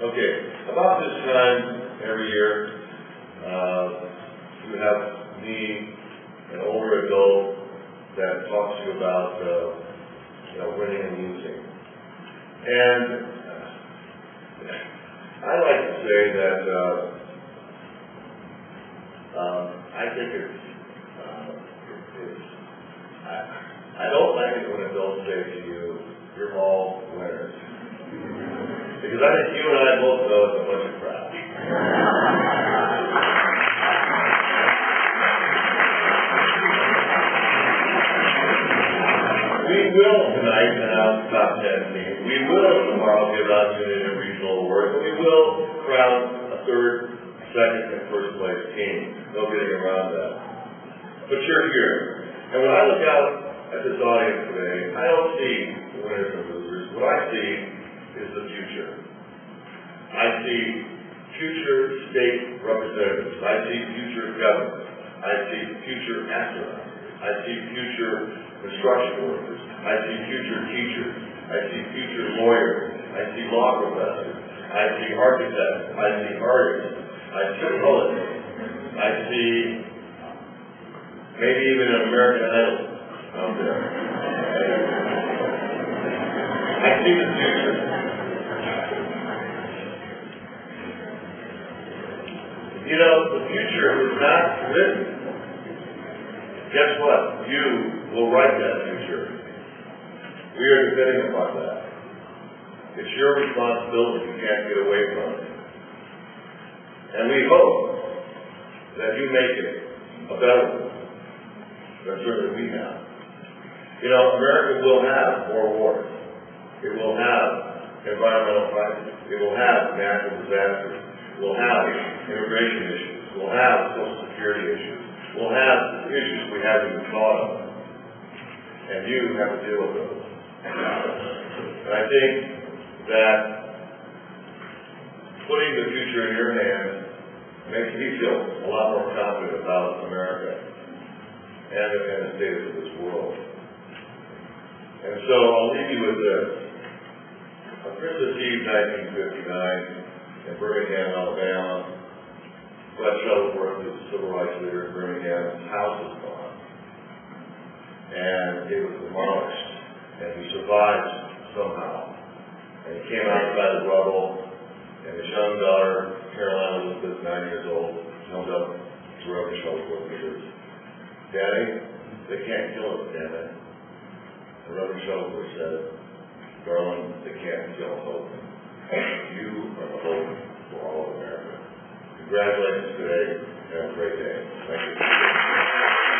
Okay, about this time every year, uh, you have me, an older adult, that talks to you about, uh, you know, winning and losing. And uh, I like to say that, uh, um, I think it's, uh, it's, I, I don't like it when adults say to you, you're all winners. Think you and I both know it's a bunch of crap. We will tonight announce top ten teams. We will tomorrow give out unit and regional awards. And we will crown a third, second, and first place team. No getting around that. But you're here. And when I look out at this audience today, I don't see winners and losers. What I see is the future. I see future state representatives. I see future governors. I see future astronauts. I see future construction workers. I see future teachers. I see future lawyers. I see law professors. I see architects. I see artists. I see poets. I see maybe even an American Idol out there. I see the future. You know, the future is not written. Guess what? You will write that future. We are depending upon that. It's your responsibility. You can't get away from it. And we hope that you make it a better one than certainly we have. You know, America will have more wars. It will have environmental crises. It will have natural disasters. It will have immigration issues. we'll have social security issues. We'll have issues we haven't even thought of. And you have to deal with those. And I think that putting the future in your hands makes me feel a lot more confident about America and and the status of this world. And so I'll leave you with this. On Christmas Eve 1959 in Birmingham, Alabama, Fred Shuttlesworth, the civil rights leader in Birmingham, his house was gone. And it was demolished. And he survived somehow. And he came outside the rubble, and his young daughter, Caroline Elizabeth, nine years old, comes up to Shuttlesworth and says, Daddy, they can't kill us, damn it. And Reverend Shuttlesworth said, Darling, they can't kill hope. You Congratulations today. Have a great day. Thank you.